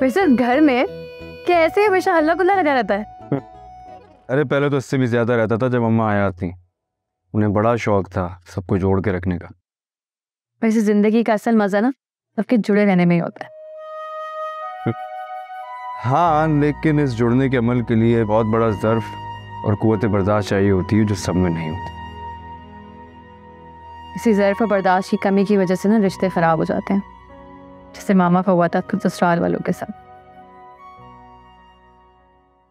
वैसे घर में कैसे हमेशा हल्ला गुल्ला लगा रहता है अरे पहले तो इससे भी ज़्यादा रहता था जब अम्मा आया थी। उन्हें बड़ा शौक था सबको जोड़ के रखने का। वैसे ज़िंदगी का असल मज़ा ना सबके जुड़े रहने में ही होता है। हाँ लेकिन इस जुड़ने के अमल के लिए बहुत बड़ा ज़र्फ और कुत बर्दाश्त चाहिए होती है जो सब में नहीं होती। इसी ज़र्फ और बर्दाश्त की कमी की वजह से ना रिश्ते खराब हो जाते हैं। जैसे मामा का हुआ था कुछ ससुराल वालों के साथ।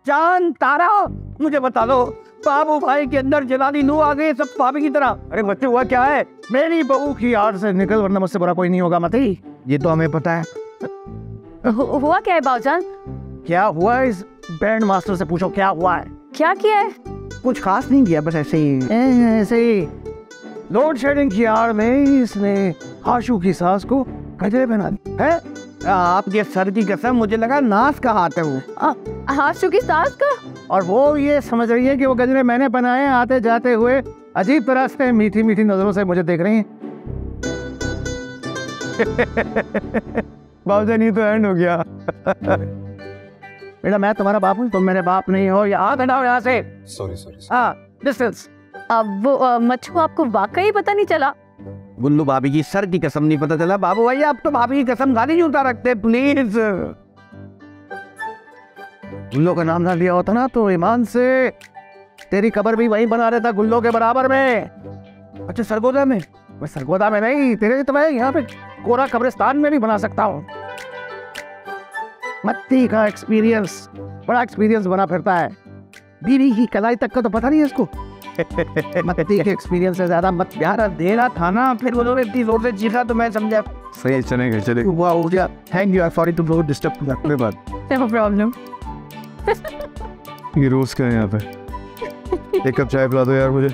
जान तारा मुझे बता दो बाबू भाई के अंदर जलाली नू आ गई सब भाभी की तरह। अरे बच्चे हुआ क्या है? मेरी बहू की आड़ से निकल वरना मुझसे बड़ा कोई नहीं होगा मती। ये तो हमें पता है। हु- हुआ क्या है बाबूजान? क्या हुआ है? इस बैंड मास्टर से पूछो क्या हुआ है? क्या किया है? कुछ खास नहीं किया बस ऐसे ही। ए, ऐसे ही। लोड शेडिंग की आड़ में इसने आशू की सास को गजरे पहना दी है आपके सर की कसम मुझे लगा नाश का हाथ है वो। आशू की सास का? और वो ये समझ रही है कि वो गजरे मैंने बनाए आते जाते हुए अजीब तरह से मीठी मीठी नज़रों से मुझे देख रही हैं। बाबूजान ये तो एंड हो गया। बेटा मैं तुम्हारा बाप हूँ तुम मेरे बाप नहीं हो। या हाथ हटाओ यहाँ से। सॉरी सॉरी हाँ डिस्टेंस अब वो मच्छू आपको वाकई पता नहीं चला? गुल्लू भाभी की सर की कसम नहीं पता चला। बाबू भैया अब तो भाभी की कसम गाली नहीं उतार रखते प्लीज़ गुल्लो का नाम ना लिया होता ना तो ईमान से। तेरी कबर भी वहीं बना रहता गुल्लो के बराबर में। अच्छा सरगोदा में? मैं सरगोदा में नहीं, तेरे तो मैं यहाँ पे कोरा कब्रिस्तान में भी बना सकता हूँ। मत्ती का एक्सपीरियंस बड़ा एक्सपीरियंस बना फिरता है। बीवी की कलाई तक का तो पता नहीं है इसको। मत्ती के एक्सपीरियंस से ज़्यादा मत प्यार दे रहा था ना फिर वो लोग इतनी ज़ोर से चीखा तो मैं समझा। सही चलेगा चलेगा हुआ हो गया। Thank you sorry to disturb कोई बात नो प्रॉब्लम ये रोज का है यहाँ पे। एक कप चाय पिला दो यार मुझे।